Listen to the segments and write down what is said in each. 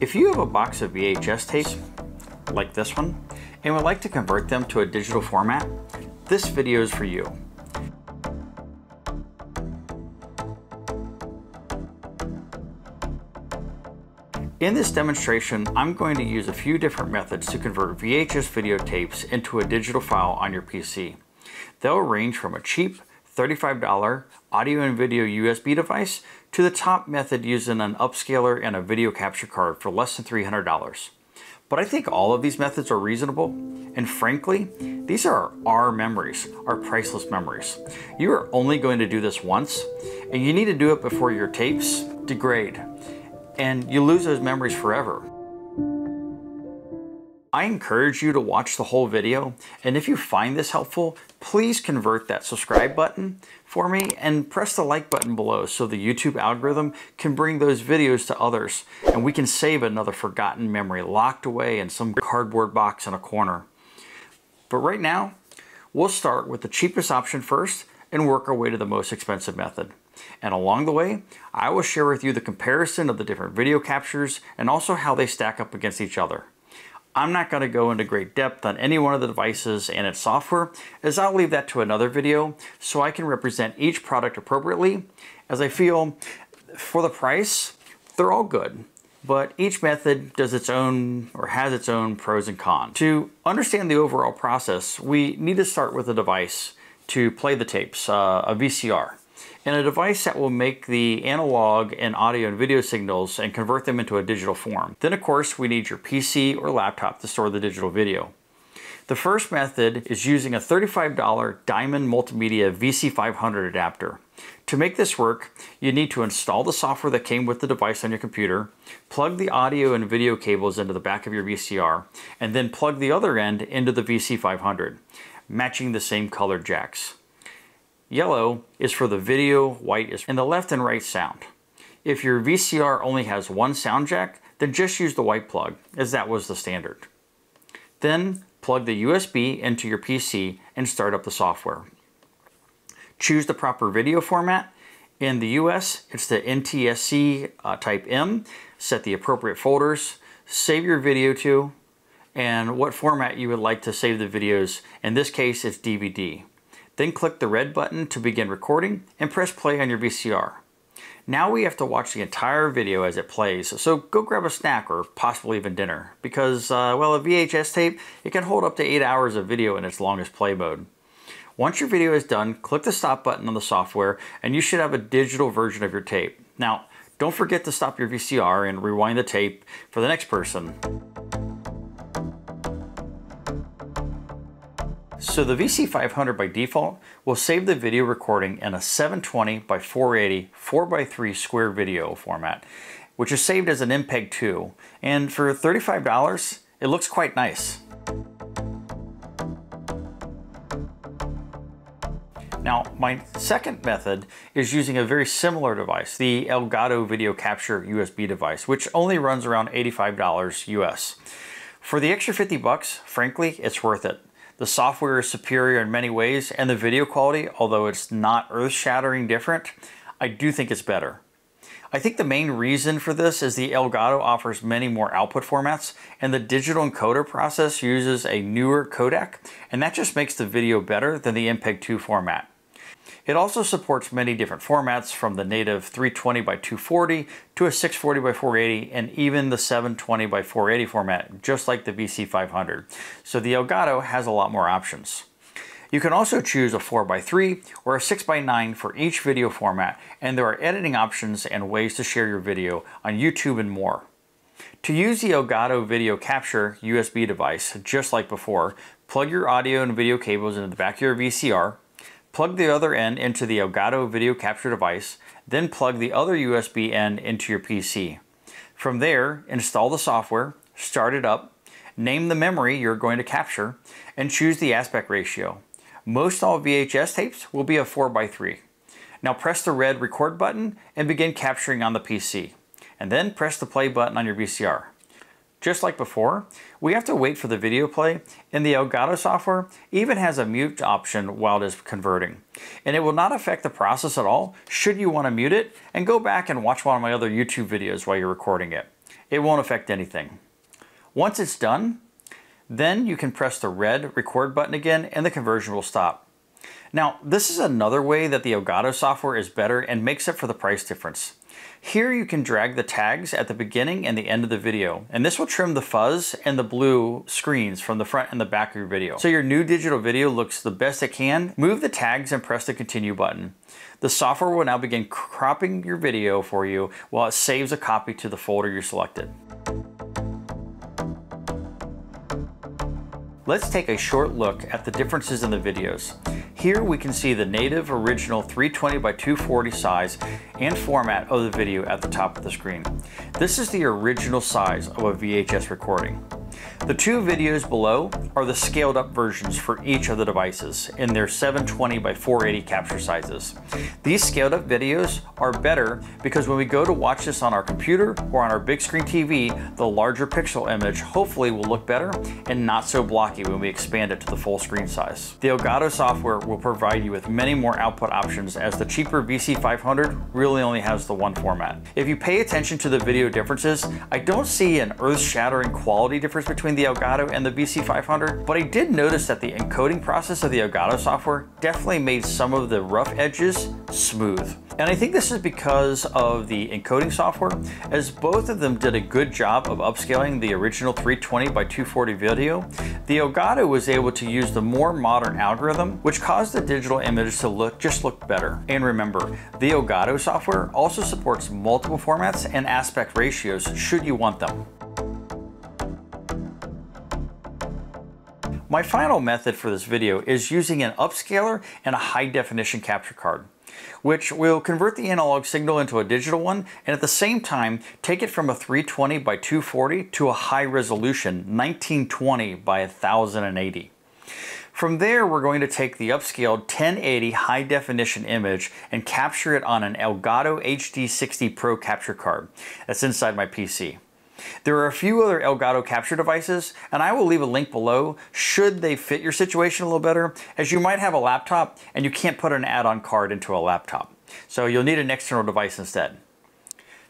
If you have a box of VHS tapes, like this one, and would like to convert them to a digital format, this video is for you. In this demonstration, I'm going to use a few different methods to convert VHS videotapes into a digital file on your PC. They'll range from a cheap $35 audio and video USB device to the top method using an upscaler and a video capture card for less than $300. But I think all of these methods are reasonable, and frankly, these are our memories, our priceless memories. You are only going to do this once, and you need to do it before your tapes degrade, and you lose those memories forever. I encourage you to watch the whole video, and if you find this helpful, please convert that subscribe button for me and press the like button below so the YouTube algorithm can bring those videos to others and we can save another forgotten memory locked away in some cardboard box in a corner. But right now, we'll start with the cheapest option first and work our way to the most expensive method. And along the way, I will share with you the comparison of the different video captures and also how they stack up against each other. I'm not going to go into great depth on any one of the devices and its software, as I'll leave that to another video so I can represent each product appropriately, as I feel for the price, they're all good. But each method does its own or has its own pros and cons. To understand the overall process, we need to start with a device to play the tapes, uh, a VCR and a device that will make the analog and audio and video signals and convert them into a digital form. Then of course we need your PC or laptop to store the digital video. The first method is using a $35 Diamond Multimedia VC500 adapter. To make this work, you need to install the software that came with the device on your computer, plug the audio and video cables into the back of your VCR, and then plug the other end into the VC500, matching the same colored jacks. Yellow is for the video, white is in the left and right sound. If your VCR only has one sound jack, then just use the white plug, as that was the standard. Then plug the USB into your PC and start up the software. Choose the proper video format. In the US, it's the NTSC uh, Type M. Set the appropriate folders, save your video to, and what format you would like to save the videos. In this case, it's DVD. Then click the red button to begin recording and press play on your VCR. Now we have to watch the entire video as it plays, so go grab a snack or possibly even dinner, because, uh, well, a VHS tape, it can hold up to 8 hours of video in its longest play mode. Once your video is done, click the stop button on the software and you should have a digital version of your tape. Now, don't forget to stop your VCR and rewind the tape for the next person. So the VC500 by default will save the video recording in a 720 by 480 4x3 square video format, which is saved as an MPEG 2. And for $35, it looks quite nice. Now, my second method is using a very similar device, the Elgato Video Capture USB device, which only runs around $85 US. For the extra 50 bucks, frankly, it's worth it. The software is superior in many ways, and the video quality, although it's not earth-shattering different, I do think it's better. I think the main reason for this is the Elgato offers many more output formats, and the digital encoder process uses a newer codec, and that just makes the video better than the MPEG 2 format. It also supports many different formats from the native 320 by 240 to a 640 by 480 and even the 720 by 480 format, just like the VC500. So the Elgato has a lot more options. You can also choose a 4x3 or a 6x9 for each video format, and there are editing options and ways to share your video on YouTube and more. To use the Elgato Video Capture USB device, just like before, plug your audio and video cables into the back of your VCR, Plug the other end into the Elgato video capture device, then plug the other USB end into your PC. From there, install the software, start it up, name the memory you're going to capture, and choose the aspect ratio. Most all VHS tapes will be a 4x3. Now press the red record button and begin capturing on the PC. And then press the play button on your VCR. Just like before, we have to wait for the video play, and the Elgato software even has a mute option while it is converting. And it will not affect the process at all should you want to mute it, and go back and watch one of my other YouTube videos while you're recording it. it won't affect anything. Once it's done, then you can press the red record button again and the conversion will stop. Now, this is another way that the Elgato software is better and makes up for the price difference. Here you can drag the tags at the beginning and the end of the video, and this will trim the fuzz and the blue screens from the front and the back of your video. So your new digital video looks the best it can, move the tags and press the continue button. The software will now begin cropping your video for you while it saves a copy to the folder you selected. Let's take a short look at the differences in the videos. Here we can see the native original 320 by 240 size and format of the video at the top of the screen. This is the original size of a VHS recording. The two videos below are the scaled up versions for each of the devices in their 720 by 480 capture sizes. These scaled up videos are better because when we go to watch this on our computer or on our big screen TV, the larger pixel image hopefully will look better and not so blocky when we expand it to the full screen size. The Elgato software will provide you with many more output options as the cheaper VC500 really only has the one format. If you pay attention to the video differences, I don't see an earth-shattering quality difference between between the Elgato and the VC500, but I did notice that the encoding process of the Elgato software definitely made some of the rough edges smooth. And I think this is because of the encoding software, as both of them did a good job of upscaling the original 320 by 240 video. The Elgato was able to use the more modern algorithm, which caused the digital image to look just look better. And remember, the Elgato software also supports multiple formats and aspect ratios should you want them. My final method for this video is using an upscaler and a high definition capture card which will convert the analog signal into a digital one and at the same time take it from a 320 by 240 to a high resolution 1920 by 1080. From there, we're going to take the upscaled 1080 high definition image and capture it on an Elgato HD60 Pro capture card that's inside my PC. There are a few other Elgato capture devices, and I will leave a link below should they fit your situation a little better, as you might have a laptop and you can't put an add-on card into a laptop. So you'll need an external device instead.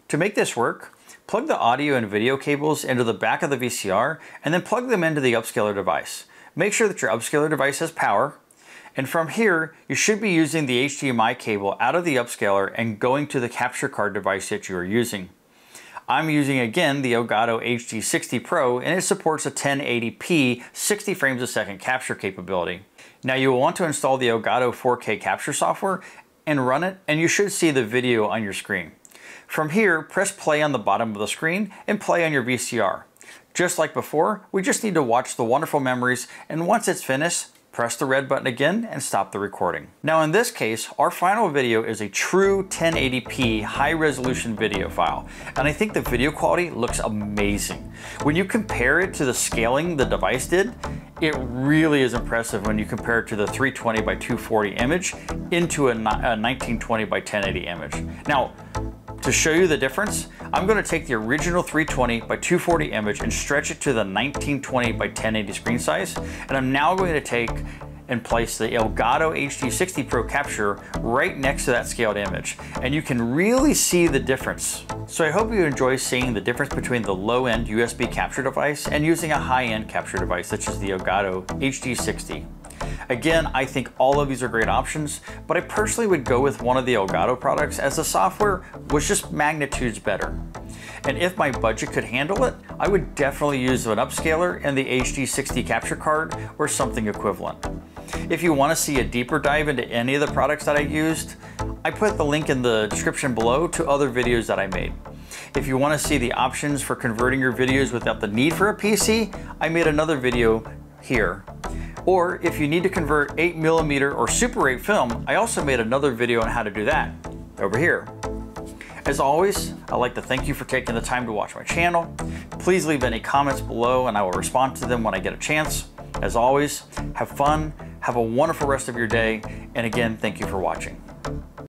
To make this work, plug the audio and video cables into the back of the VCR and then plug them into the upscaler device. Make sure that your upscaler device has power, and from here, you should be using the HDMI cable out of the upscaler and going to the capture card device that you are using. I'm using again the Elgato HD60 Pro and it supports a 1080p 60 frames a second capture capability. Now you will want to install the Elgato 4K capture software and run it and you should see the video on your screen. From here, press play on the bottom of the screen and play on your VCR. Just like before, we just need to watch the wonderful memories and once it's finished, press the red button again and stop the recording. Now in this case, our final video is a true 1080p high resolution video file. And I think the video quality looks amazing. When you compare it to the scaling the device did, it really is impressive when you compare it to the 320 by 240 image into a, a 1920 by 1080 image. Now, to show you the difference, I'm gonna take the original 320 by 240 image and stretch it to the 1920 by 1080 screen size. And I'm now going to take and place the Elgato HD60 Pro capture right next to that scaled image. And you can really see the difference. So I hope you enjoy seeing the difference between the low-end USB capture device and using a high-end capture device such as the Elgato HD60. Again, I think all of these are great options, but I personally would go with one of the Elgato products as the software was just magnitudes better. And if my budget could handle it, I would definitely use an upscaler and the HD60 capture card or something equivalent. If you want to see a deeper dive into any of the products that I used, I put the link in the description below to other videos that I made. If you want to see the options for converting your videos without the need for a PC, I made another video here. Or if you need to convert 8mm or Super 8 film, I also made another video on how to do that, over here. As always, I'd like to thank you for taking the time to watch my channel. Please leave any comments below and I will respond to them when I get a chance. As always, have fun, have a wonderful rest of your day, and again, thank you for watching.